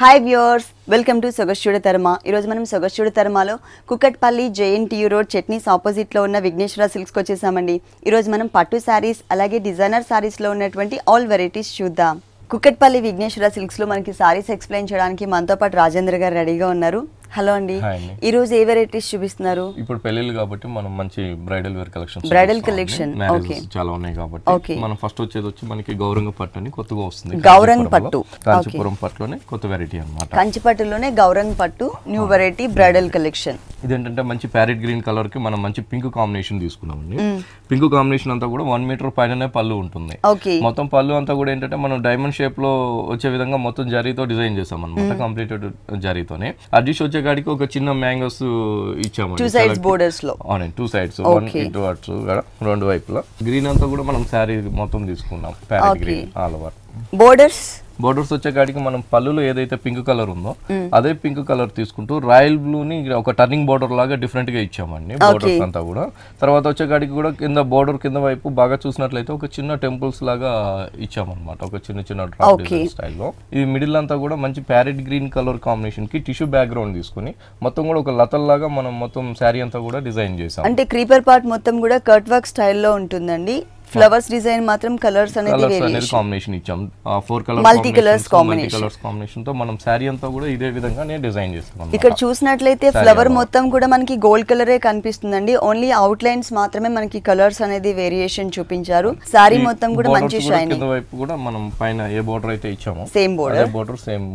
Hi viewers welcome to సొగస్చూడ తర్మ ఈరోజు మనం సొగస్చూడ తర్మలో కుక్కట్పల్లి జేఎన్టీయూ రోడ్ చట్నీస్ ఆపోజిట్లో ఉన్న విఘ్నేశ్వర సిల్క్స్కి వచ్చేసామండి. ఈరోజు మనం పట్టు శారీస్ అలాగే డిజైనర్ శారీస్లో ఉన్నటువంటి ఆల్ వెరైటీస్ చూద్దాం. కుక్కట్పల్లి విఘ్నేశ్వర సిల్క్స్లో మనకి శారీస్ ఎక్స్ప్లెయిన్ చేయడానికి మనతో పాటు రాజేంద్ర గారు రెడీగా ఉన్నారు. హలో అండి. అండి. ఈరోజు ఏ వెరైటీస్ చూపిస్తున్నారు? ఇప్పుడు పెళ్ళిళ్ళు కాబట్టి మనం మంచి bridal wear collection Bridal collection, okay. చాలా ఉన్నాయి కాబట్టి. మనం ఫస్ట్ వచ్చేది వచ్చి మనకి గౌరంగ పట్టు అని కొత్తగా వస్తుంది గౌరంగ్. పట్టు, కాంచీపురం పట్టులోనే కొత్త వెరైటీ అన్నమాట. కంచిపట్టులోనే గౌరంగ్ పట్టు న్యూ వెరైటీ బ్రైడల్ కలెక్షన్ ఇదేంటంటే మంచి ప్యారెట్ గ్రీన్ కలర్కి మనం మంచి పింక్ కాంబినేషన్ తీసుకున్నామండి. పింక్ కాంబినేషన్ అంతా కూడా వన్ మీటర్ పైననే పళ్ళు ఉంటుంది. ఓకే మొత్తం పళ్ళు అంతా కూడా ఏంటంటే మనం డైమండ్ షేప్లో వచ్చే విధంగా మొత్తం జరీతో డిజైన్ చేసాం అనమాట కంప్లీటెడ్ జరీతోనే. డిష్ వచ్చే కాడికి ఒక చిన్న మ్యాంగోస్ ఇచ్చామండి. టూ సైడ్స్ బోర్డర్స్లో. అవునండి టూ సైడ్స్ వన్. ఇటు అటు రెండు వైపులా. గ్రీన్ అంతా కూడా మనం శారీ మొత్తం తీసుకున్నాం. Parrot green all over borders borders వచ్చే కాడికి మనం పళ్ళులో ఏదైతే పింక్ కలర్ ఉందో అదే పింక్ కలర్ తీసుకుంటూ రాయల్ బ్లూ ని ఒక టర్నింగ్ బోర్డర్ లాగా డిఫరెంట్గా ఇచ్చామండి బోర్డర్స్ అంతా కూడా. తర్వాత వచ్చే కాడికి కూడా కింద బోర్డర్ కింద వైపు బాగా చూసినట్లయితే ఒక చిన్న టెంపుల్స్ లాగా ఇచ్చామన్నమాట ఒక చిన్న చిన్న డ్రాప్ Okay. స్టైల్లో ఈ మిడిల్ అంతా కూడా మంచి ప్యారెట్ గ్రీన్ కలర్ కాంబినేషన్కి టిష్యూ బ్యాక్గ్రౌండ్ తీసుకుని మొత్తం కూడా ఒక లతల్లాగా మనం మొత్తం శారీ అంతా కూడా డిజైన్ చేసాం అంటే క్రీపర్ పార్ట్ మొత్తం కూడా కట్ వర్క్ స్టైల్లో ఉంటుందండి. ఫ్లవర్స్ డిజైన్ మాత్రం కలర్స్ అనేది కలర్స్ కాంబినేషన్ ఇచ్చాం. Four colour multi combination. Colours కాంబినేషన్తో మనం శారీ అంతా కూడా ఇదే విధంగా నేను డిజైన్ చేస్తాం ఇక్కడ చూసినట్లయితే ఫ్లవర్ మొత్తం కూడా మనకి గోల్డ్ కలరే కనిపిస్తుందండి. ఓన్లీ అవుట్ లైన్స్ మాత్రమే మనకి కలర్స్ అనేది వేరియేషన్ చూపించారు. సారీ మొత్తం కూడా మంచి షైనింగ్ కింద వైపు కూడా మనం పైన ఏ బోర్డర్ అయితే ఇచ్చామో same border border same.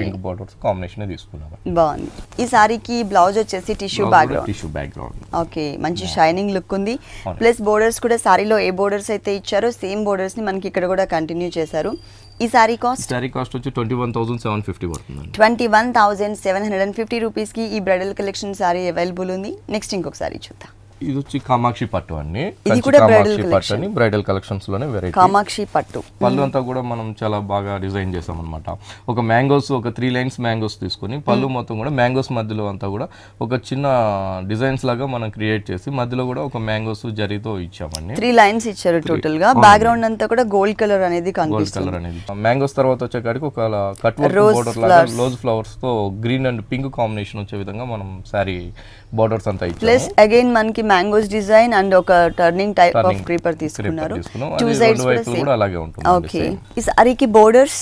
Pink borders combination తీసుకున్నాం. బాగుంది. ఈ సారీకి బ్లౌజ్ వచ్చేసి tissue background tissue background okay మంచి షైనింగ్ లుక్ ఉంది. ప్లస్ బోర్డర్స్ కూడా సారీలో ఏ బోర్డర్స్ అయితే ఇచ్చారో సేమ్ బోర్డర్స్ని మనకి ఇక్కడ కూడా కంటిన్యూ చేశారు. ఈ సారీ కాస్ట్ శారీ కాస్ట్ వచ్చి twenty one thousand seven fifty పడుతుందండి twenty one thousand seven hundred and fifty రూపీస్కి ఈ బ్రైడల్ కలెక్షన్ సారీ అవైలబుల్ ఉంది. నెక్స్ట్ ఇంకొక సారీ చూద్దాం. ఇది వచ్చి కామాక్షి పట్టు అండి. ఇది కూడా కామాక్షి పట్టు అని బ్రైడల్ కలెక్షన్స్లోనే వెరైటీ కామాక్షి పట్టు. పళ్ళు అంతా కూడా మనం చాలా బాగా డిజైన్ చేసాం అనమాట ఒక మ్యాంగోస్ ఒక త్రీ లైన్స్ మ్యాంగోస్ తీసుకొని పళ్ళు మొత్తం కూడా మ్యాంగోస్ మధ్యలో అంతా కూడా ఒక చిన్న డిజైన్స్ లాగా మనం క్రియేట్ చేసి మధ్యలో కూడా ఒక మ్యాంగోస్ జరీతో ఇచ్చామండి. త్రీ లైన్స్ ఇచ్చారు టోటల్గా. బ్యాక్గ్రౌండ్ అంతా కూడా గోల్డ్ కలర్ అనేది గోల్డ్ కలర్ అనేది. మ్యాంగోస్ తర్వాత వచ్చే కాడికి ఒక కట్ వర్క్ బోర్డర్ లాగా లోజ్ ఫ్లవర్స్తో గ్రీన్ అండ్ పింక్ కాంబినేషన్ వచ్చే విధంగా మనం శారీ బోర్డర్స్ అంతా ప్లస్ అగైన్ మనకి మ్యాంగోస్ డిజైన్ అండ్ ఒక టర్నింగ్ టైప్ ఆఫ్ క్రీపర్ తీసుకున్నారు. తీసుకున్నాం. టూ సైడ్స్ కూడా అలాగే ఉంటుంది ఓకే ఈ సారీకి బోర్డర్స్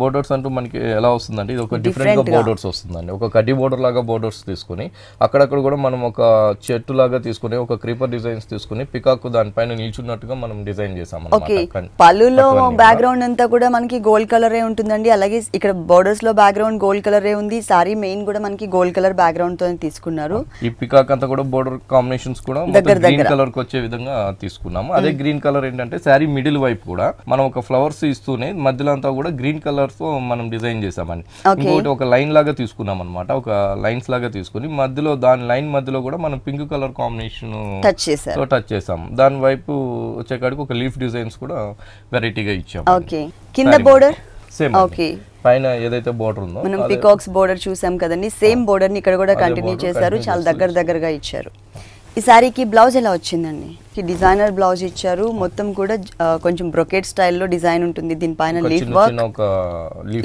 బోర్డర్స్ అంటూ మనకి ఎలా వస్తుందంటే ఇది ఒక డిఫరెంట్గా బోర్డర్స్ వస్తుందండి. ఒక కడ్డీ బోర్డర్ లాగా బోర్డర్స్ తీసుకుని అక్కడక్కడ కూడా మనం ఒక చెట్టు లాగా తీసుకుని ఒక క్రీపర్ డిజైన్స్ తీసుకుని పికాక్ దానిపైన నిల్చున్నట్టుగా మనం డిజైన్ చేసాం పళ్ళులో బ్యాక్గ్రౌండ్ అంతా కూడా మనకి గోల్డ్ కలరే ఉంటుందండి. అలాగే ఇక్కడ బోర్డర్స్లో బ్యాక్గ్రౌండ్ గోల్డ్ కలరే ఉంది. సారీ మెయిన్ కూడా మనకి గోల్డ్ కలర్ బ్యాక్గ్రౌండ్తో తీసుకున్నారు. ఈ పికాక్ అంతా కూడా బోర్డర్ కాంబినేషన్స్ కూడా గ్రీన్ కలర్కి వచ్చే విధంగా తీసుకున్నాము. అదే గ్రీన్ కలర్ ఏంటంటే శారీ మిడిల్ వైపు కూడా మనం ఒక ఫ్లవర్స్ ఇస్తూనే మధ్యలో అంతా కూడా గ్రీన్ కలర్ తో మనం డిజైన్ చేసామని ఇంకొకటి ఒక లైన్ లాగా తీసుకున్నాం అనమాట ఒక లైన్స్ లాగా తీసుకుని మధ్యలో దాని లైన్ మధ్యలో కూడా మనం పింక్ కలర్ కాంబినేషన్ టచ్ చేశారు. తో టచ్ చేసాం దాని వైపు వచ్చేకాడికి ఒక లీఫ్ డిజైన్స్ కూడా వెరైటీగా ఇచ్చాం ఓకే. కింద బోర్డర్? Same okay. పైన ఏదైతే బోర్డర్ ఉందో మనం పికాక్స్ బోర్డర్ చూసాం కదండి. సేమ్ బోర్డర్ని ఇక్కడ కూడా కంటిన్యూ చేశారు. చాలా దగ్గర దగ్గరగా ఇచ్చారు. ఈ సారీకి బ్లౌజ్ ఎలా వచ్చిందండి? డిజైనర్ బ్లౌజ్ ఇచ్చారు. మొత్తం కూడా కొంచెం బ్రొకెట్ స్టైల్లో డిజైన్ ఉంటుంది. దీనిపైన లీఫ్ వర్క్ ఒక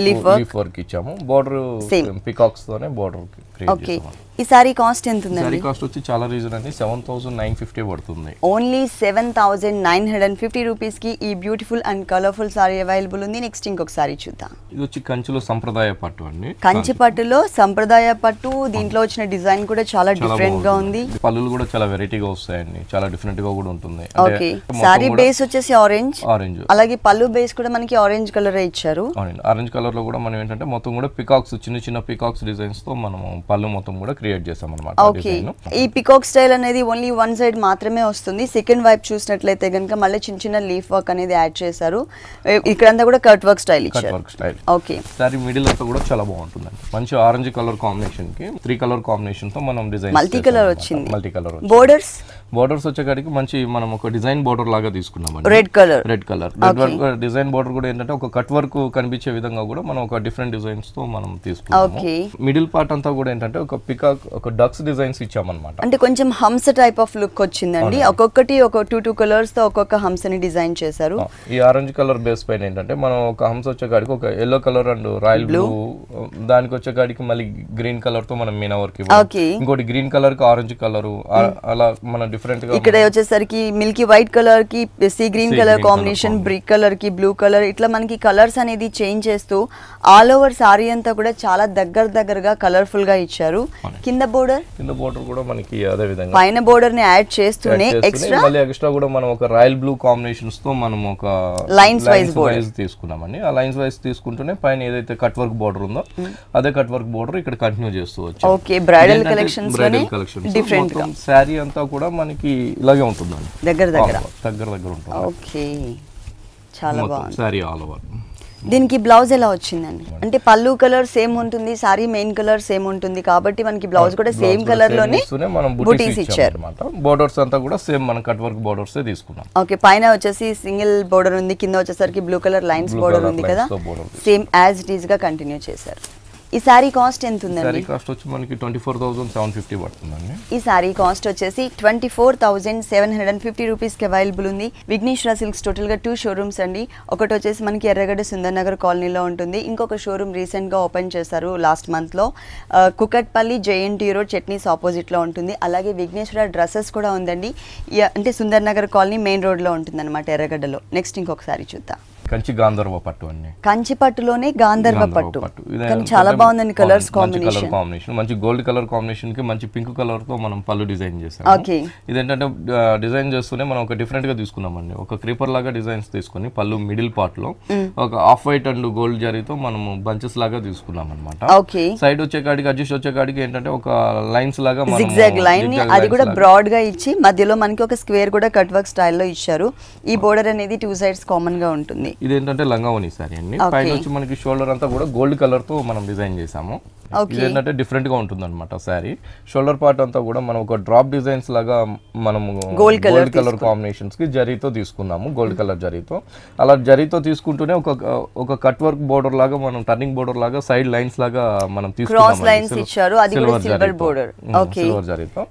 లీఫ్ వర్క్ ఇచ్చాము. Border Same. పికాక్స్ తోనే బోర్డర్ క్రియేట్ ఓకే ఈ సారీ కాస్ట్ ఎంత ఉందండి సారీ కాస్ట్ వచ్చి చాలా రీజన్ అండి. సెవెన్ థౌసండ్ నైన్ ఫిఫ్టీ పడుతుంది. Only seven thousand nine hundred and fifty రూపీస్కి ఈ beautiful and colourful sari available ఉంది. నెక్స్ట్ ఇంకొక సారీ చూద్దాం. ఇది వచ్చి కంచిలో సంప్రదాయ పట్టు అండి. కంచి పట్టులో సంప్రదాయ పట్టు దీంట్లో వచ్చిన డిజైన్ కూడా చాలా డిఫరెంట్గా ఉంది. పళ్ళులు కూడా చాలా వెరైటీగా వస్తాయండి. చాలా డిఫరెంట్గా కూడా ఉంటుంది. ఓకే సారీ బేస్ వచ్చేసి ఆరెంజ్ ఆరెంజ్ అలాగే పళ్ళు బేస్ కూడా మనకి ఆరెంజ్ కలర్ ఇచ్చారు. ఆరెంజ్ కలర్లో కూడా మనం ఏంటంటే మొత్తం కూడా పికాక్స్ చిన్న చిన్న పికాక్స్ డిజైన్స్తో మనం పళ్ళు మొత్తం కూడా క్రియేట్ చేసాం అనమాట ఓకే ఈ పికాక్ స్టైల్ అనేది ఓన్లీ వన్ సైడ్ మాత్రమే వస్తుంది. సెకండ్ వైప్ చూసినట్లయితే కనుక మళ్ళీ చిన్న చిన్న లీఫ్ వర్క్ అనేది యాడ్ చేశారు. ఇక్కడంతా కూడా కట్ వర్క్ స్టైల్ కట్ ఇచ్చారు. Work style okay sari middle అంతా కూడా చాలా బాగుంటుందండి. మంచి ఆరెంజ్ కలర్ కాంబినేషన్కి త్రీ కలర్ కాంబినేషన్తో మనం డిజైన్ Multi colour వచ్చింది. మల్టీ కలర్ బోర్డర్స్ బోర్డర్స్ వచ్చేకాడికి మంచి మంచి మనం ఒక డిజైన్ బోర్డర్ లాగా తీసుకున్నామండి. Red colour red colour red work design border కూడా ఏంటంటే ఒక కట్ వర్క్ కనిపించే విధంగా కూడా మనం ఒక డిఫరెంట్ డిజైన్స్తో మనం తీసుకున్నాము. ఓకే మిడిల్ పార్ట్ అంతా కూడా ఏంటంటే ఒక పికాక్ ఒక డక్స్ డిజైన్స్ ఇచ్చామన్నమాట. అంటే కొంచెం హంస టైప్ ఆఫ్ లుక్ వచ్చిందండి. ఒక్కొక్కటి ఒక టూ టూ కలర్స్తో ఒక్కొక్క హంసని డిజైన్ చేశారు. ఈ ఆరెంజ్ కలర్ బేస్ పైన ఏంటంటే మనం ఒక హంస వచ్చే కాడికి ఒక yellow colour and royal blue దానికి వచ్చే కాడికి మళ్ళీ గ్రీన్ కలర్తో మనం మీనా వర్క్ ఓకే ఇంకోటి గ్రీన్ కలర్కి ఆరెంజ్ కలర్ అలా మనం డిఫరెంట్గా ఇక్కడ వచ్చేసరికి మిల్కీ వైట్ కలర్కి sea green colour combination brick కలర్కి బ్లూ కలర్ ఇట్లా మనకి కలర్స్ అనేది చేంజ్ చేస్తూ ఆల్ ఓవర్ సారీ అంతా కూడా చాలా దగ్గర దగ్గరగా కలర్ఫుల్గా ఇచ్చారు. కింద బోర్డర్ కింద బోర్డర్ కూడా మనకి అదే విధంగా పైన బోర్డర్ని యాడ్ చేస్తూనే ఎక్స్ట్రా మళ్ళీ ఎక్స్ట్రా కూడా మనం ఒక రాయల్ బ్లూ కాంబినేషన్స్తో మనం ఒక wise border. వైజ్ తీసుకున్నామండి. ఆ లైన్స్ వైజ్ తీసుకుంటూనే పైన ఏదైతే కట్ వర్క్ బోర్డర్ ఉందో అదే కట్ వర్క్ బోర్డర్ ఇక్కడ కంటిన్యూ చేస్తూ వచ్చాం. Okay bridal collections bridal collection డిఫరెంట్గా. శారీ అంతా కూడా మనకి ఇలాగే ఉంటుందండి దగ్గర దగ్గర. దగ్గర దగ్గర ఉంటుంది. ఓకే. చాలా బాగుంది. Sari all over. దీనికి బ్లౌజ్ ఎలా వచ్చిందండి? అంటే పళ్ళు కలర్ సేమ్ ఉంటుంది సారీ మెయిన్ కలర్ సేమ్ ఉంటుంది కాబట్టి మనకి బ్లౌజ్ కూడా సేమ్ కలర్లోనే మనం బుటీస్ ఇచ్చారు. బోర్డర్స్ అంతా కూడా సేమ్ మనం కట్ వర్క్ బోర్డర్స్ తీసుకున్నాం. ఓకే పైన వచ్చేసి సింగిల్ బోర్డర్ ఉంది కింద వచ్చేసరికి బ్లూ కలర్ లైన్స్ బోర్డర్ ఉంది కదా. సేమ్ యాజ్ ఇట్ ఈస్గా కంటిన్యూ చేశారు. ఈ సారీ కాస్ట్ ఎంత ఉందండి కాస్ట్ వచ్చి మనకి twenty four thousand seven fifty పడుతుందండి. ఈ సారీ కాస్ట్ వచ్చేసి twenty four thousand seven hundred and fifty రూపీస్కి అవైలబుల్ ఉంది. విఘ్నేశ్వర సిల్క్స్ టోటల్గా టూ షోరూమ్స్ అండి. ఒకటి వచ్చేసి మనకి ఎర్రగడ్డ సుందర్ నగర్ కాలనీలో ఉంటుంది. ఇంకొక షోరూమ్ రీసెంట్గా ఓపెన్ చేశారు లాస్ట్ మంత్లో కుకట్పల్లి జేఎన్టీ రోడ్ చట్నీస్ ఆపోజిట్లో ఉంటుంది. అలాగే విఘ్నేశ్వర డ్రెస్సెస్ కూడా ఉందండి. అంటే సుందర్ నగర్ కాలనీ మెయిన్ రోడ్లో ఉంటుంది అనమాట ఎర్రగడ్డలో. నెక్స్ట్ ఇంకొకసారి చూద్దాం. కంచి గాంధర్వ పట్టు అండి. కంచి పట్టులోనే గాంధర్వ పట్టు. కానీ చాలా బాగుందండి కలర్స్ కాంబినేషన్. కాంబినేషన్. మంచి గోల్డ్ కలర్ కాంబినేషన్కి మంచి పింక్ కలర్తో మనం పళ్ళు డిజైన్ చేసాం ఓకే. ఇదేంటంటే డిజైన్ చేస్తూనే మనం ఒక డిఫరెంట్గా తీసుకున్నామండి. ఒక క్రీపర్ లాగా డిజైన్స్ తీసుకొని పళ్ళు మిడిల్ పార్ట్లో ఒక ఆఫ్ వైట్ అండ్ గోల్డ్ జరీతో మనము బంచెస్ లాగా తీసుకున్నాం అనమాట ఓకే. సైడ్ వచ్చే కాడికి అడ్జస్ట్ వచ్చే కాడికి ఏంటంటే ఒక లైన్స్ లాగా జిగ్జాగ్ లైన్ అది కూడా. బ్రాడ్గా ఇచ్చి మధ్యలో మనకి ఒక స్క్వేర్ కూడా కట్ వర్క్ స్టైల్లో ఇచ్చారు. ఈ బోర్డర్ అనేది టూ సైడ్స్ కామన్గా ఉంటుంది. ఇదేంటంటే లంగావని సారీ అండి. పైన వచ్చి మనకి షోల్డర్ అంతా కూడా గోల్డ్ కలర్తో మనం డిజైన్ చేసాము Okay. ఇదేంటంటే డిఫరెంట్గా ఉంటుంది అనమాట శారీ. షోల్డర్ పార్ట్ అంతా కూడా మనం ఒక డ్రాప్ డిజైన్స్ లాగా మనము colour కలర్ కాంబినేషన్స్కి జరీతో తీసుకున్నాము గోల్డ్ కలర్ జరీతో. అలా జరీతో తీసుకుంటూనే ఒక ఒక కట్ వర్క్ బోర్డర్ లాగా మనం టర్నింగ్ బోర్డర్ లాగా సైడ్ లైన్స్ లాగా మనం. సిల్వర్ జరీతో.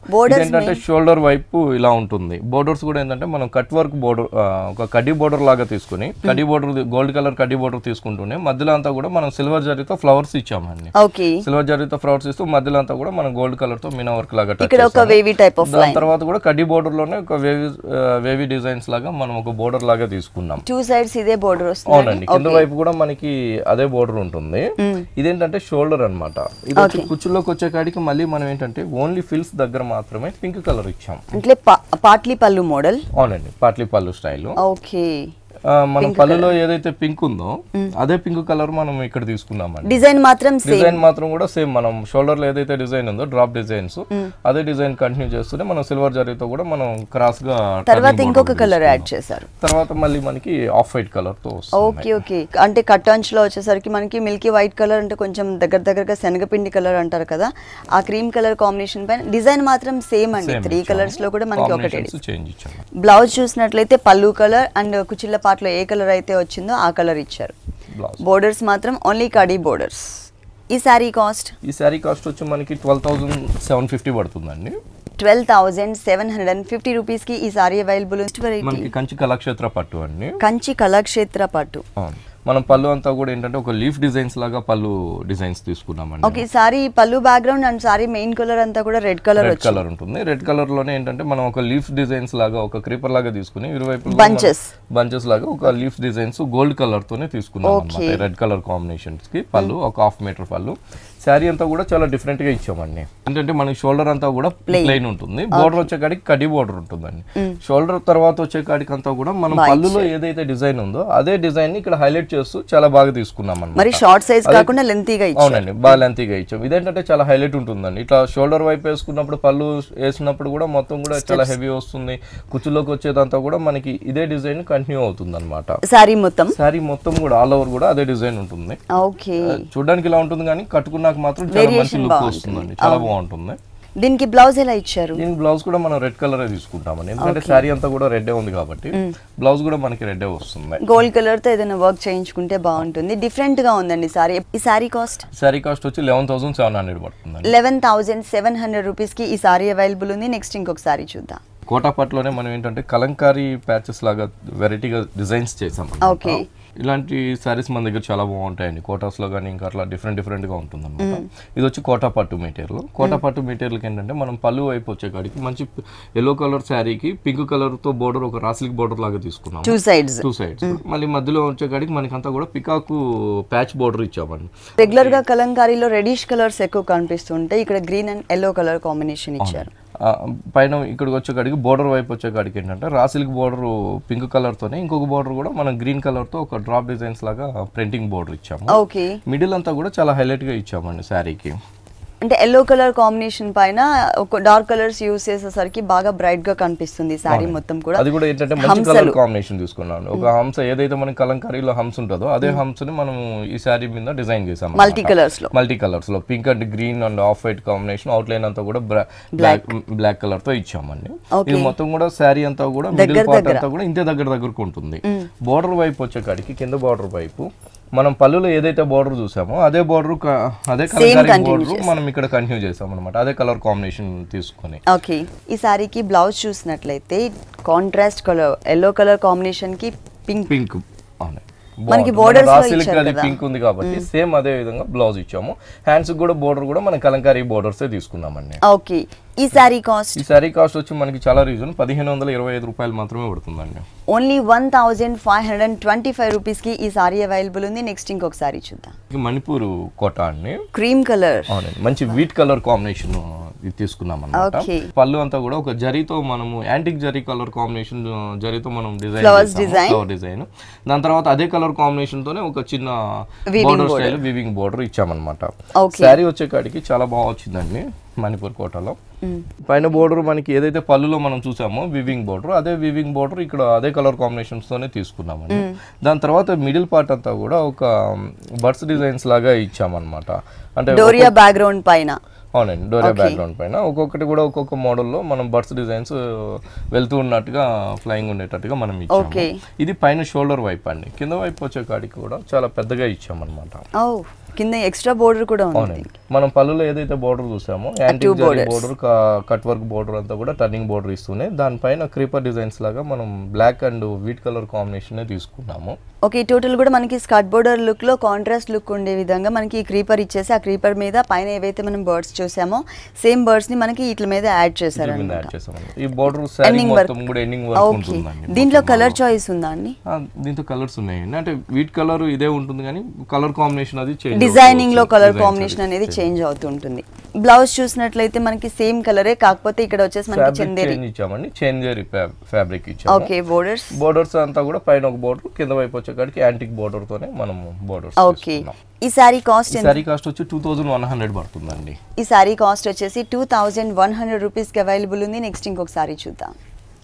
ఏంటంటే షోల్డర్ వైపు ఇలా ఉంటుంది. బోర్డర్స్ కూడా ఏంటంటే మనం కట్ వర్క్ బోర్డర్ ఒక కడ్డీ బోర్డర్ లాగా తీసుకుని కడ్డీ బోర్డర్ గోల్డ్ కలర్ కడ్డీ బోర్డర్ తీసుకుంటూనే మధ్యలో అంతా కూడా మనం సిల్వర్ జరీతో ఫ్లవర్స్ ఇచ్చామండి. సిల్వర్ జరీతో ఫ్లవర్స్ ఇస్తూ మధ్యలో అంతా కూడా మనం గోల్డ్ కలర్తో మీనా వర్క్ లాగా ఇక్కడ ఒక. వేవీ టైప్ ఆఫ్ దాని తర్వాత కూడా కడ్డీ బోర్డర్లోనే ఒక వేవి వేవీ డిజైన్స్ లాగా మనం ఒక బోర్డర్ లాగా తీసుకున్నాం టూ సైడ్స్ ఇదే బోర్డర్ వస్తుంది. అవునండి. కింద వైపు కూడా మనకి అదే బోర్డర్ ఉంటుంది. ఇదేంటంటే షోల్డర్ అన్నమాట. ఇది వచ్చి కుచ్చుల్లోకి వచ్చే కాడికి మళ్ళీ మనం ఏంటంటే ఓన్లీ ఫిల్స్ దగ్గర మాత్రమే పింక్ కలర్ ఇచ్చాం. అంటే పాట్లీ పళ్ళు మోడల్ అవునండి. పాట్లీ పళ్ళు స్టైల్ ఓకే మన పళ్ళులో ఏదైతే పింక్ ఉందో అదే పింక్ కలర్ మనం ఇక్కడ తీసుకున్నామండి. డిజైన్ మాత్రం సేమ్ డిజైన్ మాత్రం కూడా సేమ్ మనం షోల్డర్లో ఏదైతే డిజైన్ ఉందో డ్రాప్ డిజైన్స్ అదే డిజైన్ కంటిన్యూ చేస్తూనే మనం సిల్వర్ జరీతో కూడా మనం క్రాస్గా తర్వాత ఇంకొక కలర్ యాడ్. చేశారు. తర్వాత మళ్ళీ మనకి ఆఫ్ వైట్ కలర్తో ఓకే ఓకే అంటే కట్లో వచ్చేసరికి మనకి మిల్కీ వైట్ కలర్ అంటే కొంచెం దగ్గర దగ్గరగా శనగపిండి కలర్ అంటారు కదా ఆ క్రీమ్ కలర్ కాంబినేషన్ పైన డిజైన్ మాత్రం సేమ్ అండి. త్రీ కలర్స్లో కూడా మనకి ఒకటే బ్లౌజ్ చూసినట్లయితే పళ్ళు కలర్ అండ్ కుచిళ్ళ పాటలో ఏ కలర్ అయితే వచ్చిందో ఆ కలర్ ఇచ్చారు. బోర్డర్స్ మాత్రం ఓన్లీ కడీ బోర్డర్స్ ఈ శారీ కాస్ట్ ఈ శారీ కాస్ట్ వచ్చి మనకి ట్వెల్వ్ థౌసండ్ సెవెన్ ఫిఫ్టీ పడుతుందండి. Twelve thousand seven hundred and fifty రూపీస్కి ఈ సారీ అవైలబుల్ కంచి కళాక్షేత్ర పట్టు అండి. కంచి కళాక్షేత్ర పట్టు. మనం పళ్ళు అంతా కూడా ఏంటంటే ఒక లీఫ్ డిజైన్స్ లాగా పళ్ళు డిజైన్స్ తీసుకున్నామండి. ఓకే సారీ పళ్ళు background and sari main colour అంతా కూడా రెడ్ కలర్ రెడ్ కలర్ ఉంటుంది. రెడ్ కలర్లోనే ఏంటంటే మనం ఒక లీఫ్ డిజైన్స్ లాగా ఒక క్రీపర్ లాగా తీసుకుని ఇరువైపు Bunches. బంచెస్ లాగా ఒక లీఫ్ డిజైన్స్ గోల్డ్ కలర్ తోనే తీసుకున్నాం అనమాట రెడ్ కలర్ కాంబినేషన్స్కి పళ్ళు ఒక హాఫ్ మీటర్ పళ్ళు. శారీ అంతా కూడా చాలా డిఫరెంట్గా ఇచ్చామండి. ఏంటంటే మనకి షోల్డర్ అంతా కూడా ప్లెయిన్ ఉంటుంది. బోర్డర్ వచ్చే కాడికి కడి బోర్డర్ ఉంటుందండి. షోల్డర్ తర్వాత వచ్చే కాడికి అంతా కూడా మనం పళ్ళులో ఏదైతే డిజైన్ ఉందో అదే డిజైన్ని ఇక్కడ హైలైట్ చేస్తూ చాలా బాగా తీసుకున్నాం మరి షార్ట్ సైజ్ కాకుండా లెంతీగా అవునండి బాగా లెంతీగా ఇచ్చాం. ఇదేంటంటే చాలా హైలైట్ ఉంటుందండి. ఇట్లా షోల్డర్ వైపు వేసుకున్నప్పుడు పళ్ళు వేసినప్పుడు కూడా మొత్తం కూడా చాలా హెవీ వస్తుంది. కుచ్చులోకి వచ్చేదంతా కూడా మనకి ఇదే డిజైన్ కంటిన్యూ అవుతుంది అనమాట సారీ మొత్తం? శారీ మొత్తం కూడా ఆల్ ఓవర్ కూడా అదే డిజైన్ ఉంటుంది. ఓకే చూడడానికి ఇలా ఉంటుంది కానీ కట్టుకున్నాక మాత్రం చాలా మంచి లుక్ వస్తుందండి. చాలా బాగుంటుంది. దీనికి బ్లౌజ్ ఎలా ఇచ్చారు? దీని బ్లౌజ్ కూడా మనం రెడ్ కలర్ తీసుకుంటామండి. ఎందుకంటే శారీ అంతా కూడా రెడ్ ఉంది కాబట్టి బ్లౌజ్ కూడా మనకి రెడ్ వస్తుంది. గోల్డ్ కలర్తో ఏదైనా వర్క్ చేయించుకుంటే బాగుంటుంది. డిఫరెంట్గా ఉందండి సారీ ఈ సారీ కాస్ట్? శారీ కాస్ట్ వచ్చి లెవెన్ థౌసండ్ సెవెన్ హండ్రెడ్ పడుతుందండి. లెవెన్ థౌజండ్ సెవెన్ హండ్రెడ్ రూపీస్కి ఈ సారీ అవైలబుల్ ఉంది. నెక్స్ట్ ఇంకొక సారీ చూద్దాం. కోటాపట్లోనే మనం ఏంటంటే కలంకారీ ప్యాచెస్ లాగా వెరైటీగా డిజైన్స్ చేసాం అన్నమాట. ఇలాంటి సారీస్ మన దగ్గర చాలా బాగుంటాయండి. కోటాస్లో కానీ ఇంకా అట్లా డిఫరెంట్ డిఫరెంట్గా ఉంటుంది అనమాట ఇది వచ్చి కోటా పట్టు మెటీరియల్ కోటా పట్టు మెటీరియల్కి ఏంటంటే మనం పళ్ళు వైపు వచ్చే కాడికి మంచి ఎల్లో కలర్ శారీకి పింక్ కలర్తో బోర్డర్ ఒక రాసిలిక్ బోర్డర్ లాగా తీసుకున్నాం టూ సైడ్స్ టూ సైడ్స్ మళ్ళీ మధ్యలో వచ్చే కాడికి మనకంతా కూడా పికాకు ప్యాచ్ బోర్డర్ ఇచ్చామండి. రెగ్యులర్గా కలంకారీలో రెడిష్ కలర్స్ ఎక్కువ కనిపిస్తుంటాయి ఇక్కడ green and yellow colour combination ఇచ్చారు. పైన ఇక్కడికి వచ్చే కాడికి బోర్డర్ వైపు వచ్చే కాడికి ఏంటంటే రాసిల్క్ బోర్డర్ పింక్ కలర్ తోనే ఇంకొక బోర్డర్ కూడా మనం గ్రీన్ కలర్తో ఒక డ్రాప్ డిజైన్స్ లాగా ప్రింటింగ్ బోర్డర్ ఇచ్చాము. మిడిల్ అంతా కూడా చాలా హైలైట్గా ఇచ్చామండి శారీకి. అంటే ఎల్లో కలర్ కాంబినేషన్ పైన ఒక డార్క్ కలర్స్ యూస్ చేసేసరికి బాగా బ్రైట్గా కనిపిస్తుంది సారీ మొత్తం కూడా. అది కూడా ఏంటంటే మంచి కలర్ కాంబినేషన్ తీసుకున్నాను. ఒక హంస ఏదైతే మన కలంకారీలో హంస ఉంటుందో అదే హంసని మనం ఈ శారీ మీద డిజైన్ చేసాం మల్టీ కలర్స్లో. మల్టీ కలర్స్లో. Pink and green and off white combination outline అంతా కూడా బ్లాక్ బ్లాక్ కలర్తో ఇచ్చామండి. ఇది మొత్తం కూడా శారీ అంతా కూడా మిడిల్ పార్ట్ అంతా కూడా ఇంతే దగ్గర దగ్గరకు ఉంటుంది. బోర్డర్ వైపు వచ్చే కాడికి కింద బోర్డర్ వైపు మనం పళ్ళులో ఏదైతే బోర్డర్ చూసామో అదే బోర్డర్ అదే కలర్ బోర్డర్ మనం ఇక్కడ కంటిన్యూ చేసాం అనమాట అదే కలర్ కాంబినేషన్ తీసుకొని. ఓకే ఈ సారీకి బ్లౌజ్ చూసినట్లయితే కాంట్రాస్ట్ కలర్ ఎల్లో కలర్ కాంబినేషన్కి పింక్ పింక్ మనకి ఇచ్చారు అది. పింక్ ఉంది కాబట్టి సేమ్ అదే విధంగా బ్లౌజ్ ఇచ్చాము. హ్యాండ్స్ కూడా బోర్డర్ కూడా మనం కలంకారీ బోర్డర్స్ తీసుకున్నామండి. ఓకే ఈ సారీ కాస్ట్ ఈ సారీ కాస్ట్ వచ్చి మనకి చాలా రీజన్ పదిహేను వందల ఇరవై ఐదు రూపాయలు మాత్రమే పడుతుందండి. Only one thousand five hundred and twenty five రూపీస్కి ఈ సారీ అవైలబుల్ ఉంది. నెక్స్ట్ ఇంకొక సారీ చూద్దాం. ఇది మణిపూర్ కోట అండి. క్రీమ్ కలర్ అవునండి. మంచి వీట్ కలర్ కాంబినేషన్ తీసుకున్నాం Okay. పళ్ళు అంతా కూడా ఒక జరీతో మనము యాంటిక్ జరీ కలర్ కాంబినేషన్ జరీతో మనం డిజైన్. ఫ్లవర్ డిజైన్ దాని తర్వాత అదే కలర్ కాంబినేషన్ తోనే ఒక చిన్న బోర్డర్. స్టైల్ వివింగ్ బోర్డర్ ఇచ్చామన్నమాట. శారీ వచ్చే కాడికి చాలా బాగా వచ్చిందండి మణిపూర్ కోటలో. పైన బోర్డర్ మనకి ఏదైతే పళ్ళులో మనం చూసామో వివింగ్ బోర్డర్ అదే వివింగ్ బోర్డర్ ఇక్కడ అదే కలర్ కాంబినేషన్స్ తోనే తీసుకున్నామండి. దాని తర్వాత మిడిల్ పార్ట్ అంతా కూడా ఒక బర్డ్స్ డిజైన్స్ లాగా ఇచ్చామన్నమాట. అంటే డోరియా బ్యాక్గ్రౌండ్ పైన. అవునండి డోరియా బ్యాక్గ్రౌండ్ పైన. ఒక్కొక్కటి కూడా ఒక్కొక్క మోడల్లో మనం బర్డ్స్ డిజైన్స్ వెళ్తూ ఉన్నట్టుగా ఫ్లయింగ్ ఉండేటట్టుగా మనం. ఇచ్చాము. ఇది పైన షోల్డర్ వైపు అండి. కింద వైపు వచ్చే కాడికి కూడా చాలా పెద్దగా ఇచ్చామన్నమాట. ఓ కింద ఎక్స్ట్రా బోర్డర్ కూడా ఉంది. అవునండి మనం పళ్ళులో ఏదైతే border చూసామో antique zari border cut work border అంతా కూడా టర్నింగ్ బోర్డర్ ఇస్తూనే దానిపైన క్రీపర్ డిజైన్స్ లాగా మనం black and wheat colour combination తీసుకున్నాము. ఓకే టోటల్ కూడా మనకి స్కర్ట్ బోర్డర్ లుక్లో కాంట్రాస్ట్ లుక్ ఉండే విధంగా మనకి ఈ క్రీపర్ ఇచ్చేసి ఆ క్రీపర్ మీద పైన ఏవైతే మనం బర్డ్స్ చూసామో సేమ్ బర్డ్స్ని మనకి ఇట్ల మీద యాడ్ చేశారు ఈ బోర్డర్ కూడా ఎండింగ్ వర్క్ దీంట్లో కలర్ చాయిస్ ఉందా అండి? దీంతో కలర్స్ ఉన్నాయండి. అంటే వీట్ కలర్ ఇదే ఉంటుంది కానీ కలర్ కాంబినేషన్ అది డిజైనింగ్లో కలర్ కాంబినేషన్ అనేది చేంజ్ అవుతుంటుంది. బ్లౌజ్ చూసినట్లయితే మనకి సేమ్ కలరే కాకపోతే ఇక్కడ వచ్చేసి మనకి చందేరి ఇచ్చామండి. చేంజరీ ఫ్యాబ్రిక్ ఇచ్చాము. ఓకే బోర్డర్స్ బోర్డర్స్ అంతా కూడా పైన ఒక బోర్డర్ కింద వైపు వచ్చేకాడికి యాంటిక్ బోర్డర్ తోనే మనం బోర్డర్స్ ఓకే ఈ సారీ కాస్ట్ సారీ కాస్ట్ వచ్చి టూ థౌజండ్ వన్ హండ్రెడ్ పడుతుందండి. ఈ సారీ కాస్ట్ వచ్చేసి టూ థౌజండ్ వన్ హండ్రెడ్ రూపీస్కి అవైలబుల్ ఉంది. నెక్స్ట్ ఇంకొక సారీ చూద్దాం.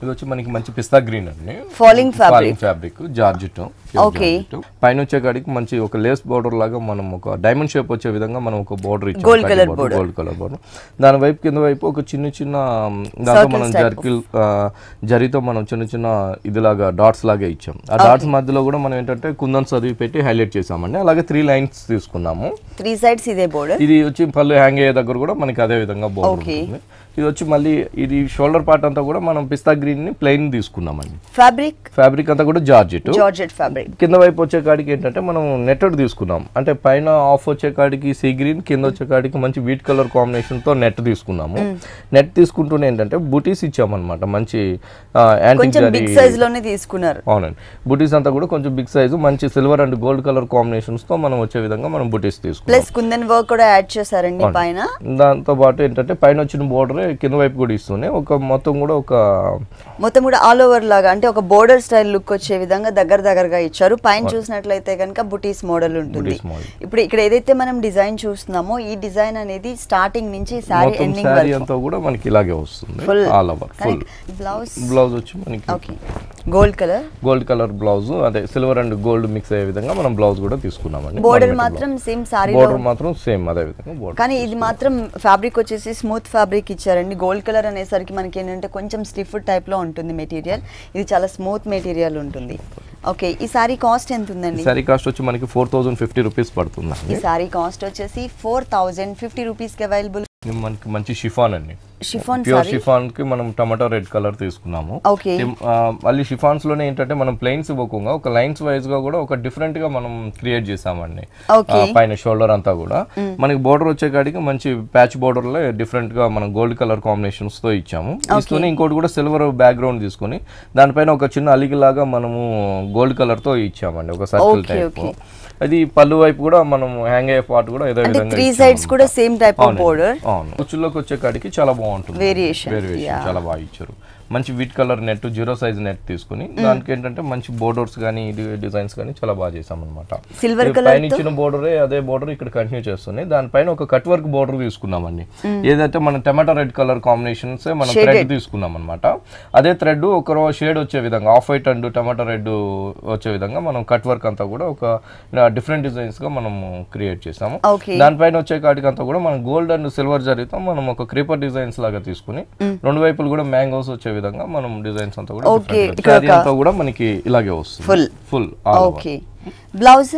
ఇది వచ్చి మనకి మంచి పిస్తా గ్రీన్ అండి. Fabric. Falling fabric georgette Okay. పైన వచ్చే కాడికి మంచి ఒక లేస్ బోర్డర్ లాగా మనం ఒక డైమండ్ షేప్ వచ్చే విధంగా మనం ఒక బోర్డర్ ఇచ్చాం. Gold colour border. Gold colour border దాని వైపు కింద వైపు ఒక చిన్న చిన్న దాంతో మనం జర్కిల్ జరీతో మనం చిన్న చిన్న ఇదిలాగా డాట్స్ లాగా ఇచ్చాం. ఆ డాట్స్ మధ్యలో కూడా మనం ఏంటంటే కుందన్ చదివి పెట్టి హైలైట్ చేసామండి అలాగే త్రీ లైన్స్ తీసుకున్నాము. త్రీ సైడ్స్ ఇదే బోర్డర్ ఇది వచ్చి పళ్ళు హ్యాంగ్ అయ్యే దగ్గర కూడా మనకి అదే విధంగా బోర్డర్. ఉంటుంది. ఇది వచ్చి మళ్ళీ ఇది షోల్డర్ పార్ట్ అంతా కూడా మనం పిస్తా గ్రీన్ని ప్లెయిన్ తీసుకున్నామండి. ఫ్యాబ్రిక్? ఫ్యాబ్రిక్ అంతా కూడా జార్జెట్. Georgette fabric. కింద వైపు వచ్చే కాడికి ఏంటంటే మనం నెట్టెడ్ తీసుకున్నాం. అంటే పైన ఆఫ్ వచ్చే కాడికి సీ గ్రీన్ కింద వచ్చే కాడికి మంచి వీట్ కలర్ కాంబినేషన్తో నెట్ తీసుకున్నాము. నెట్ తీసుకుంటూనే ఏంటంటే బుటీస్ ఇచ్చామన్నమాట. మంచి బిగ్ సైజ్లోనే తీసుకున్నారు. అవునండి. బుటీస్ అంతా కూడా కొంచెం బిగ్ సైజు మంచి సిల్వర్ అండ్ గోల్డ్ కలర్ కాంబినేషన్స్తో మనం వచ్చే విధంగా మనం బుటీస్ తీసుకున్నాం. ప్లస్ కుందన్ వర్క్ కూడా యాడ్ చేశారండి పైన. దాంతో పాటు ఏంటంటే పైన వచ్చిన బోర్డర్ బోర్డర్ కింద వైపు కూడా ఇస్తూనే ఒక మొత్తం కూడా ఒక మొత్తం కూడా ఆల్ ఓవర్ లాగా అంటే ఒక బోర్డర్ స్టైల్ లుక్ వచ్చే విధంగా దగ్గర దగ్గరగా ఇచ్చారు. పైన చూసినట్లయితే కనుక బుటీస్ మోడల్ ఉంటుంది. ఇప్పుడు ఇక్కడ ఏదైతే మనం డిజైన్ చూస్తున్నామో ఈ డిజైన్ అనేది స్టార్టింగ్ నుంచి సారీ ఎండింగ్ వరకు. అంతా కూడా మనకి ఇలాగే వస్తుంది. Full all over full blouse blouse వచ్చి మనకి okay gold colour gold colour blouse అదే సిల్వర్ అండ్ గోల్డ్ మిక్స్ అయ్యే విధంగా మనం బ్లౌజ్ కూడా తీసుకున్నామండి. బోర్డర్ మాత్రం సేమ్ సారీలో బోర్డర్ మాత్రం సేమ్ అదే విధంగా కానీ ఇది మాత్రం ఫ్యాబ్రిక్ వచ్చేసి స్మూత్ ఫ్యాబ్రిక్ ఇచ్చారండి. గోల్డ్ కలర్ అనేసరికి మనకి ఏంటంటే కొంచెం స్టిఫ్ టైప్లో ఉంటుంది మెటీరియల్ ఇది చాలా స్మూత్ మెటీరియల్ ఉంటుంది. ఓకే ఈ సారీ కాస్ట్ ఎంత ఉందండి శారీ కాస్ట్ వచ్చి మనకి ఫోర్ థౌసండ్ ఫిఫ్టీ రూపీస్ పడుతుందండి. ఈ సారీ కాస్ట్ వచ్చేసి ఫోర్ థౌజండ్ ఫిఫ్టీ రూపీస్కి అవైలబుల్ మనకి మంచి షిఫాన్ అండి. షిఫాన్ ప్యూర్ షిఫాన్కి మనం టమాటో రెడ్ కలర్ తీసుకున్నాము. మళ్ళీ షిఫాన్స్లోనే ఏంటంటే మనం ప్లెయిన్స్ ఇవ్వకుండా ఒక లైన్స్ వైజ్గా కూడా ఒక డిఫరెంట్గా మనం క్రియేట్ చేసామండి. పైన షోల్డర్ అంతా కూడా. మనకి బోర్డర్ వచ్చే కాడికి మంచి ప్యాచ్ బోర్డర్లో డిఫరెంట్గా మనం గోల్డ్ కలర్ కాంబినేషన్స్తో ఇచ్చాము. ఇస్తూనే ఇంకోటి కూడా సిల్వర్ బ్యాక్గ్రౌండ్ తీసుకొని దానిపైన ఒక చిన్న అలిగి లాగా మనము గోల్డ్ కలర్తో ఇచ్చామండి ఒక సర్కిల్ టైప్. అది పళ్ళు వైపు కూడా మనం హ్యాంగ్ అయ్యే పార్ట్ కూడా ఏదో విధంగా త్రీ సైడ్స్ కూడా సేమ్ టైప్ ఆఫ్. బోర్డర్ అవును. వచ్చే కాడికి చాలా బాగుంటుంది. వేరియేషన్. చాలా బాగా ఇచ్చారు. మంచి white colour net zero size net తీసుకుని దానికి ఏంటంటే మంచి బోర్డర్స్ కానీ డిజైన్స్ కానీ చాలా బాగా చేసాం అనమాట colour పైన ఇచ్చిన బోర్డరే అదే బోర్డర్ ఇక్కడ కంటిన్యూ చేస్తుంది. దానిపైన ఒక కట్ వర్క్ బోర్డర్ తీసుకున్నామండి ఏదైతే మన టమాటా రెడ్ కలర్ కాంబినేషన్స్ మనం థ్రెడ్ తీసుకున్నాం అనమాట అదే థ్రెడ్ ఒక షేడ్ వచ్చే విధంగా off white and tomato red వచ్చే విధంగా మనం కట్ వర్క్ అంతా కూడా ఒక డిఫరెంట్ డిజైన్స్గా మనం క్రియేట్ చేసాము దానిపైన వచ్చే కాటికి అంతా కూడా మనం గోల్డ్ అండ్ సిల్వర్ జరీతో మనం ఒక క్రీపర్ డిజైన్స్ లాగా తీసుకుని రెండు వైపులు కూడా మ్యాంగోస్ వచ్చే విధంగా మనం డిజైన్స్ అంతా కూడా Saree అంతా కూడా మనకి ఇలాగే వస్తుంది. Full. Full okay blouse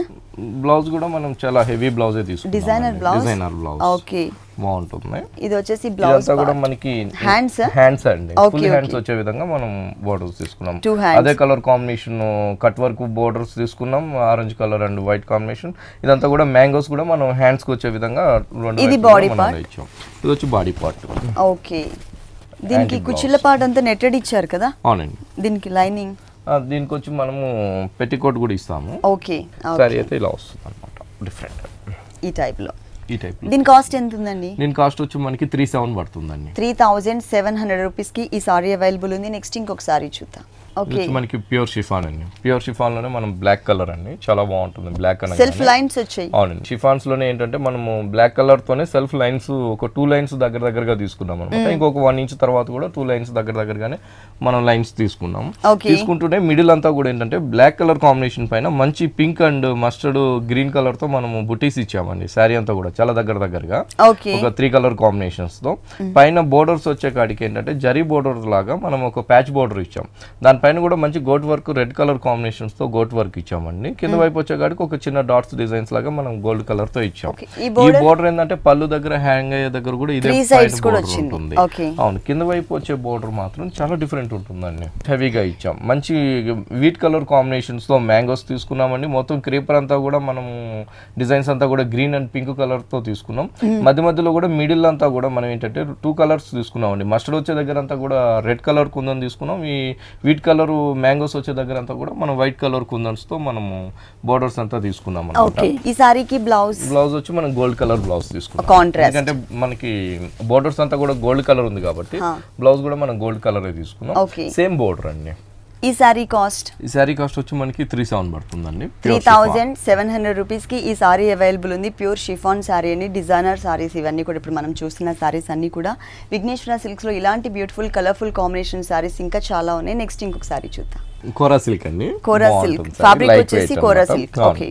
blouse కూడా మనం చాలా హెవీ బ్లౌజే తీసుకున్నాం designer blouse designer blouse okay బాగుంటుంది. ఇది వచ్చేసి బ్లౌజ్ కూడా మనకి హ్యాండ్స్ హ్యాండ్స్ అండి. ఫుల్. హ్యాండ్స్ వచ్చే విధంగా మనం బోర్డర్స్ తీసుకున్నాం. అదే colour combination cut work borders తీసుకున్నాం. Orange colour and white combination ఇదంతా కూడా మ్యాంగోస్ కూడా మనం హ్యాండ్స్కి వచ్చే విధంగా రెండు ఇది. ఇలా ఇచ్చాం. ఇది వచ్చి బాడీ పార్ట్ ఓకే దీనికి కుచ్చిళ్ళ పాట అంతా నెట్టెడ్ ఇచ్చారు కదా? అవునండి. దీనికి లైనింగ్. దీనికి వచ్చి మనము పెట్టికోట్ కూడా ఇస్తాము. ఓకే సారీ అయితే ఇలా వస్తుంది అనమాట డిఫరెంట్ ఈ టైప్లో ఈ టైప్ దీని కాస్ట్ ఎంత ఉందండి దీని కాస్ట్ వచ్చి మనకి త్రీ సెవెన్ పడుతుందండి. త్రీ థౌజండ్ సెవెన్ హండ్రెడ్ రూపీస్కి ఈ సారీ అవైలబుల్ ఉంది. నెక్స్ట్ ఇంకొక సారీ చూద్దాం. ఓకే మనకి ప్యూర్ షిఫాన్ అండి. ప్యూర్ షిఫాన్లోనే మనం బ్లాక్ కలర్ అండి. చాలా బాగుంటుంది బ్లాక్ అనగానే. సెల్ఫ్ లైన్స్ వచ్చాయి. అవునండి. షిఫాన్స్లోనే ఏంటంటే మనము బ్లాక్ కలర్ తోనే సెల్ఫ్ లైన్స్ ఒక టూ లైన్స్ దగ్గర దగ్గరగా తీసుకున్నాం అనమాట ఇంకొక వన్ ఇంచ్ తర్వాత కూడా టూ లైన్స్ దగ్గర దగ్గరగానే మనం లైన్స్ తీసుకున్నాం. తీసుకుంటూనే మిడిల్ అంతా కూడా ఏంటంటే బ్లాక్ కలర్ కాంబినేషన్ పైన మంచి పింక్ అండ్ మస్టర్డ్ గ్రీన్ కలర్తో మనము బుటీస్ ఇచ్చామండి. శారీ అంతా కూడా. చాలా దగ్గర దగ్గరగా. ఒక త్రీ కలర్ కాంబినేషన్స్తో. పైన బోర్డర్స్ వచ్చే కాడికి ఏంటంటే జరీ బోర్డర్ లాగా మనం ఒక ప్యాచ్ బోర్డర్ ఇచ్చాం. దానిపైన కూడా మంచి గోట్ వర్క్ రెడ్ కలర్ కాంబినేషన్స్తో గోట్ వర్క్ ఇచ్చామండి. కింద వైపు వచ్చే కాడికి ఒక చిన్న డాట్స్ డిజైన్స్ లాగా మనం గోల్డ్ కలర్తో ఇచ్చాం. ఈ బోర్డర్ ఏంటంటే పళ్ళు దగ్గర హ్యాంగ్ అయ్యే దగ్గర కూడా ఇదే. ఉంటుంది. అవును. కింద వైపు వచ్చే బోర్డర్ మాత్రం చాలా డిఫరెంట్ ఉంటుందండి. హెవీగా ఇచ్చాం. మంచి వీట్ కలర్ కాంబినేషన్స్తో మ్యాంగోస్ తీసుకున్నామండి. మొత్తం క్రీపర్ అంతా కూడా మనం డిజైన్స్ అంతా కూడా గ్రీన్ అండ్ పింక్ కలర్ తో తీసుకున్నాం. మధ్య మధ్యలో కూడా మిడిల్ అంతా కూడా మనం ఏంటంటే టూ కలర్స్ తీసుకున్నామండి. మస్టర్డ్ వచ్చే దగ్గర అంతా కూడా రెడ్ కలర్ కుందన్ తీసుకున్నాం. ఈ వీట్ కలర్ మ్యాంగోస్ వచ్చే దగ్గర అంతా కూడా మనం వైట్ కలర్ కుందన్స్తో మనము బోర్డర్స్ అంతా తీసుకున్నాం అనమాట ఈ సారీకి బ్లౌజ్? బ్లౌజ్ వచ్చి మనం గోల్డ్ కలర్ బ్లౌజ్ తీసుకున్నాం. కాంట్రాస్ట్. ఎందుకంటే మనకి బోర్డర్స్ అంతా కూడా గోల్డ్ కలర్ ఉంది కాబట్టి బ్లౌజ్ కూడా మనం గోల్డ్ కలర్ తీసుకున్నాం. సేమ్ బోర్డర్ అండి. ఈ సారీ కాస్ట్? ఈ శారీ కాస్ట్ వచ్చి మనకి త్రీ సెవెన్ పడుతుందండి. త్రీ థౌజండ్ సెవెన్ హండ్రెడ్ రూపీస్కి ఈ సారీ అవైలబుల్ ఉంది. ప్యూర్ షిఫాన్ సారీ అండి. డిజైనర్ సారీస్ ఇవన్నీ కూడా ఇప్పుడు మనం చూస్తున్న సారీస్ అన్నీ కూడా. విఘ్నేశ్వర సిల్క్స్లో ఇలాంటి బ్యూటిఫుల్ కలర్ఫుల్ కాంబినేషన్ సారీస్ ఇంకా చాలా ఉన్నాయి. నెక్స్ట్ ఇంకొక సారీ చూద్దాం. కోరా సిల్క్ అండి. కోరా. Fabric Light వచ్చేసి కోరా. అవును. Okay.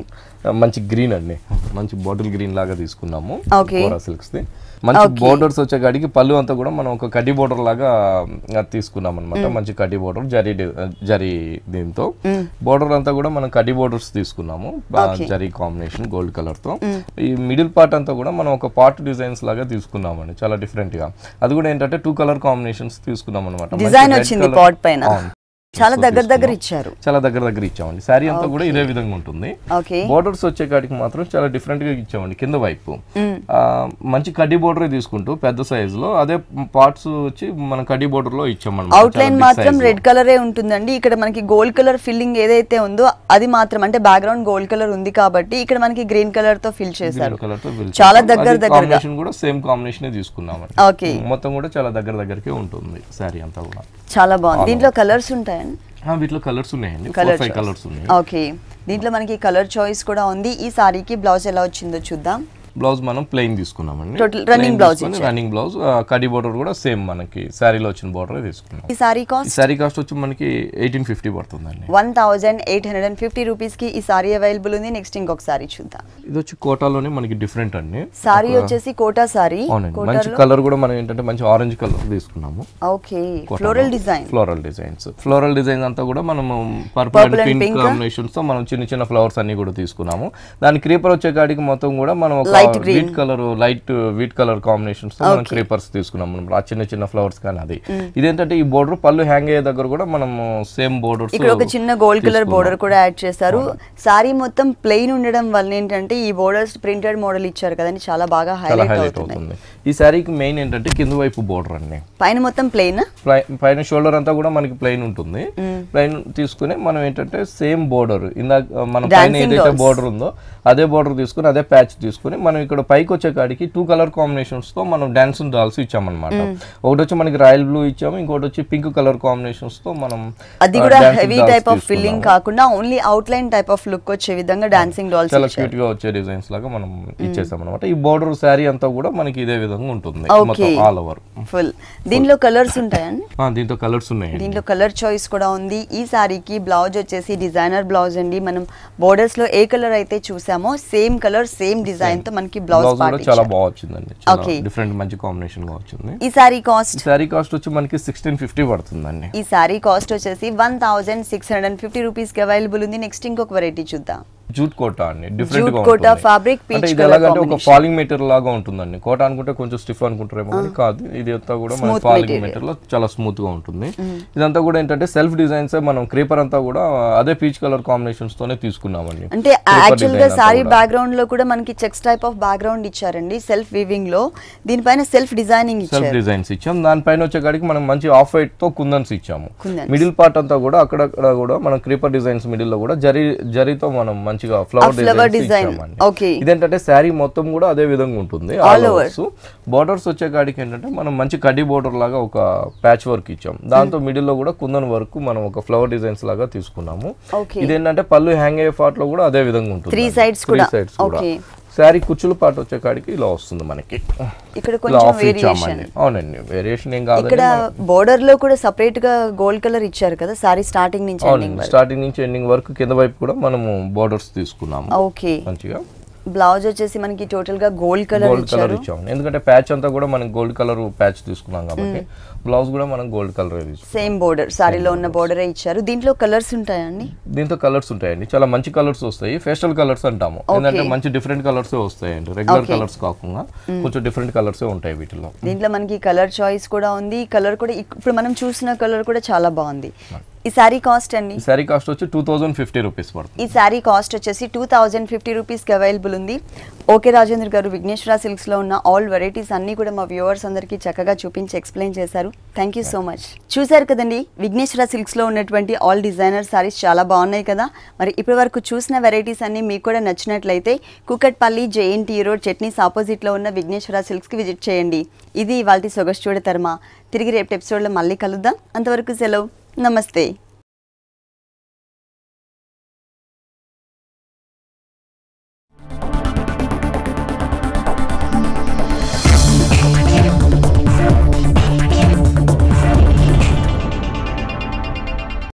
మంచి గ్రీన్ అండి. మంచి బాటిల్ గ్రీన్ లాగా తీసుకున్నాము. కోరా సిల్క్స్ ది. మంచి బోర్డర్స్ వచ్చే కాడికి పళ్ళు అంతా కూడా మనం ఒక కడ్డీ బోర్డర్ లాగా తీసుకున్నాం అనమాట మంచి కడ్డీ బోర్డర్ జరీ జరీ దీంతో. బోర్డర్ అంతా కూడా మనం కడ్డీ బోర్డర్స్ తీసుకున్నాము. జరీ కాంబినేషన్ గోల్డ్ కలర్తో. ఈ మిడిల్ పార్ట్ అంతా కూడా మనం ఒక పార్ట్ డిజైన్స్ లాగా తీసుకున్నామండి చాలా డిఫరెంట్గా. అది కూడా ఏంటంటే టూ కలర్ కాంబినేషన్స్ తీసుకున్నాం అనమాట Design వచ్చింది part పైన. చాలా దగ్గర దగ్గర ఇచ్చారు. చాలా దగ్గర దగ్గర ఇచ్చామండి. శారీ అంతా కూడా ఇదే విధంగా ఉంటుంది. బోర్డర్స్ వచ్చే కాడికి మాత్రం చాలా డిఫరెంట్గా ఇచ్చామండి కింద వైపు. ఆ, మంచి కడ్డీ బోర్డర్ తీసుకుంటూ పెద్ద సైజ్లో అదే పార్ట్స్ వచ్చి మన కడ్డీ బోర్డర్లో ఇచ్చామన్నమాట. అవుట్ లైన్ మాత్రం రెడ్ కలరే ఉంటుందండి. ఇక్కడ మనకి గోల్డ్ కలర్ ఫిల్లింగ్ ఏదైతే ఉందో అది మాత్రం అంటే బ్యాక్గ్రౌండ్ గోల్డ్ కలర్ ఉంది కాబట్టి ఇక్కడ మనకి గ్రీన్ కలర్తో ఫిల్ చేశారు. కలర్తో పిలిచాం. చాలా దగ్గర. కాంబినేషన్ కూడా సేమ్ కాంబినేషన్ తీసుకున్నామండి. ఓకే మొత్తం కూడా చాలా దగ్గర దగ్గరకే ఉంటుంది శారీ అంతా కూడా. చాలా బాగుంది. దీంట్లో కలర్స్ ఉంటాయండి వీటిలో కలర్స్ ఉన్నాయండి. కలర్స్ ఉన్నాయి. ఓకే దీంట్లో మనకి కలర్ చాయిస్ కూడా ఉంది. ఈ సారీకి బ్లౌజ్ ఎలా వచ్చిందో చూద్దాం. బ్లౌజ్ మనం ప్లెయిన్ తీసుకున్నామండి. Running blouse రన్నింగ్ బ్లౌజ్ కడి బోర్డర్ కూడా సేమ్ మనకి శారీలో వచ్చిన బోర్డర్ తీసుకున్నాం. ఈ సారీ ఈ కాస్ట్ శారీ కాస్ట్ వచ్చి మనకి ఎయిటీన్ ఫిఫ్టీ పడుతుందండి. One thousand eight hundred and fifty రూపీస్కి ఈ సారీ అవైలబుల్ ఉంది. నెక్స్ట్ ఇంకొక సారీ చూద్దాం. ఇది వచ్చి కోటాలోనే మనకి డిఫరెంట్ అండి. సారీ వచ్చేసి కోటా సారీ మంచి కలర్ కూడా మనం ఏంటంటే మంచి ఆరెంజ్ కలర్ తీసుకున్నాము. Okay. Floral design floral designs floral designs అంతా కూడా మనము పర్పుల్ అండ్ పింక్ కాంబినేషన్స్తో మనం చిన్న చిన్న ఫ్లవర్స్ అన్ని కూడా తీసుకున్నాము. దాని క్రీపర్ వచ్చే కాడికి మొత్తం కూడా మనం ఒక wheat colour light wheat colour కాంబినేషన్స్తో మనం క్రీపర్స్ తీసుకున్నాము మనం. ఆ చిన్న చిన్న ఫ్లవర్స్ కానీ అది. ఇదేంటంటే ఈ బోర్డర్ పళ్ళు హ్యాంగ్ అయ్యే దగ్గర కూడా మనం సేమ్ బోర్డర్స్ ఇక్కడ ఒక చిన్న గోల్డ్ కలర్ బోర్డర్ కూడా యాడ్ చేశారు. సారీ మొత్తం ప్లెయిన్ ఉండడం వల్ల ఏంటంటే ఈ బోర్డర్స్ ప్రింటెడ్ మోడల్ ఇచ్చారు కదండి. చాలా బాగా హైలైట్ అవుతుంది. ఈ శారీకి మెయిన్ ఏంటంటే కింద వైపు బోర్డర్ అండి. పైన మొత్తం ప్లెయిన్? ప్లై- పైన షోల్డర్ అంతా కూడా మనకి ప్లెయిన్ ఉంటుంది. ప్లెయిన్ తీసుకుని మనం ఏంటంటే సేమ్ బోర్డర్. ఇందాక మన పైన ఏదైతే బోర్డర్ ఉందో అదే బోర్డర్ తీసుకుని అదే ప్యాచ్ తీసుకుని మనం ఇక్కడ పైకి వచ్చే కాడికి టూ కలర్ కాంబినేషన్స్తో మనం డాన్స్ డాల్స్ ఇచ్చామన్నమాట. ఒకటి వచ్చి మనకి రాయల్ బ్లూ ఇచ్చాము ఇంకోటి వచ్చి పింక్ కలర్ కాంబినేషన్స్తో మనం అది కూడా హెవీ టైప్ ఆఫ్ ఫిల్లింగ్ కాకుండా only outline type of look వచ్చే విధంగా డాన్సింగ్ డాల్స్ చాలా క్యూట్గా వచ్చే డిజైన్స్ లాగా మనం ఇచ్చేసాం అనమాట ఈ బోర్డర్ శారీ అంతా కూడా మనకి ఇదే విధంగా ఉంటుంది మొత్తం ఆల్ ఓవర్ ఫుల్ దీనిలో కలర్స్ ఉంటాయండి దీంతో కలర్స్ ఉన్నాయి దీంట్లో కలర్ చాయిస్ కూడా ఉంది. ఈ సారీకి బ్లౌజ్ వచ్చేసి డిజైనర్ బ్లౌజ్ అండి. మనం బోర్డర్స్లో ఏ కలర్ అయితే చూసామో సేమ్ కలర్ సేమ్ డిజైన్తో మనకి బ్లౌజ్ కూడా పార్ట్ చాలా బాగా వచ్చిందండి Okay. డిఫరెంట్ మంచి కాంబినేషన్గా వచ్చింది. ఈ సారీ కాస్ట్ ఈ శారీ కాస్ట్ వచ్చి మనకి సిక్స్టీన్ ఫిఫ్టీ పడుతుందండి. ఈ సారీ కాస్ట్ వచ్చేసి one thousand six hundred fifty రూపీస్కి అవైలబుల్ ఉంది. నెక్స్ట్ ఇంకొక వెరైటీ చూద్దాం. జూట్ కోట అండి. డిఫరెంట్ కోట అంటే peach ఇది ఎలాగంటే ఒక. ఫాలింగ్ మెటీరియల్ లాగా ఉంటుందండి. కోట అనుకుంటే కొంచెం స్టిఫ్ అనుకుంటారేమో కానీ కాదు. ఇది అంతా కూడా మన ఫాలింగ్. మెటీరియల్ చాలా స్మూత్గా ఉంటుంది. ఇదంతా కూడా ఏంటంటే సెల్ఫ్ డిజైన్స్ మనం క్రీపర్ అంతా కూడా అదే పీచ్ కలర్ కాంబినేషన్స్ తోనే తీసుకున్నామండి. అంటే యాక్చువల్గా సారీ కూడా. బ్యాక్గ్రౌండ్లో కూడా మనకి చెక్స్ టైప్ ఆఫ్ బ్యాక్గ్రౌండ్ ఇచ్చారండి సెల్ఫ్ వీవింగ్లో దీనిపైన సెల్ఫ్ డిజైనింగ్ సెల్ఫ్ డిజైన్స్ ఇచ్చాం. దానిపైన వచ్చే కాడికి మనం మంచి ఆఫ్ వైట్తో కుందన్స్ ఇచ్చాము. మిడిల్ పార్ట్ అంతా కూడా అక్కడక్కడ కూడా మనం క్రీపర్ డిజైన్స్ మిడిల్లో కూడా జరీ జరీతో మనం మంచిగా ఫ్లవర్. ఇచ్చామండి. Okay. ఇదేంటంటే శారీ మొత్తం కూడా అదే విధంగా ఉంటుంది ఆల్ ఓవర్స్ బోర్డర్స్ వచ్చే కాడికి ఏంటంటే మనం మంచి కడ్డీ బోర్డర్ లాగా ఒక ప్యాచ్ వర్క్ ఇచ్చాం. దాంతో మిడిల్లో కూడా కుందన్ వర్క్ మనం ఒక ఫ్లవర్ డిజైన్స్ లాగా తీసుకున్నాము. ఓకే. ఇదేంటంటే పళ్ళు హ్యాంగ్ అయ్యే పార్ట్లో కూడా అదే విధంగా ఉంటుంది కూడా. సైడ్స్ కూడా. శారీ కుచ్చుల పార్ట్ వచ్చే కాడికి ఇలా వస్తుంది మనకి. ఇక్కడ కొంచెం వేరియేషన్ అవునండి వేరియేషన్ ఏం కాదండి ఇక్కడ బోర్డర్లో కూడా సపరేట్గా గోల్డ్ కలర్ ఇచ్చారు కదా సారీ స్టార్టింగ్ నుంచి స్టార్టింగ్ నుంచి ఎండింగ్ వరకు కింద వైపు కూడా మనము బోర్డర్స్ తీసుకున్నాము. ఓకే మంచిగా. బ్లౌజ్ వచ్చేసి మనకి టోటల్గా గోల్డ్ కలర్ గోల్డ్ కలర్ ఇచ్చాము. ఎందుకంటే ప్యాచ్ అంతా కూడా మనం గోల్డ్ కలర్ ప్యాచ్ తీసుకున్నాం కాబట్టి బ్లౌజ్ కూడా మనం గోల్డ్ కలర్ సేమ్ బోర్డర్ సారీలో ఉన్న బోర్డరే ఇచ్చారు. దీంట్లో కలర్స్ ఉంటాయండి? దీంతో కలర్స్ ఉంటాయండి. చాలా మంచి కలర్స్ వస్తాయి. ఫేస్టల్ కలర్స్ అంటాము. ఏంటంటే మంచి డిఫరెంట్ కలర్స్ వస్తాయండి. రెగ్యులర్ కలర్స్ కాకుండా కొంచెం డిఫరెంట్ కలర్స్ ఉంటాయి వీటిలో. దీంట్లో మనకి కలర్ చాయిస్ కూడా ఉంది. కలర్ కూడా ఇప్పుడు మనం చూసిన కలర్ కూడా చాలా బాగుంది. ఈ సారీ కాస్ట్ అండి? ఈ శారీ కాస్ట్ వచ్చి టూ థౌజండ్ ఫిఫ్టీ రూపీస్ పడుతుంది. ఈ శారీ కాస్ట్ వచ్చేసి టూ థౌజండ్ ఫిఫ్టీ రూపీస్కి అవైలబుల్ ఉంది. ఓకే రాజేంద్ర గారు విఘ్నేశ్వర సిల్క్స్లో ఉన్న ఆల్ వెరైటీస్ అన్నీ కూడా మా వ్యూవర్స్ అందరికీ చక్కగా చూపించి ఎక్స్ప్లెయిన్ చేశారు. థ్యాంక్ యూ సో మచ్ చూశారు కదండి విఘ్నేశ్వర సిల్క్స్లో ఉన్నటువంటి ఆల్ డిజైనర్ సారీస్ చాలా బాగున్నాయి కదా. మరి ఇప్పటి వరకు చూసిన వెరైటీస్ అన్నీ మీకు కూడా నచ్చినట్లయితే కుకట్పల్లి జేఎన్టీ రోడ్ చట్నీస్ ఆపోజిట్లో ఉన్న విఘ్నేశ్వర సిల్క్స్కి విజిట్ చేయండి. ఇది ఇవాళ సొగస్చూడ తర్మ తిరిగి రేపు ఎపిసోడ్లో మళ్ళీ కలుద్దాం. అంతవరకు సెలవు. नमस्ते।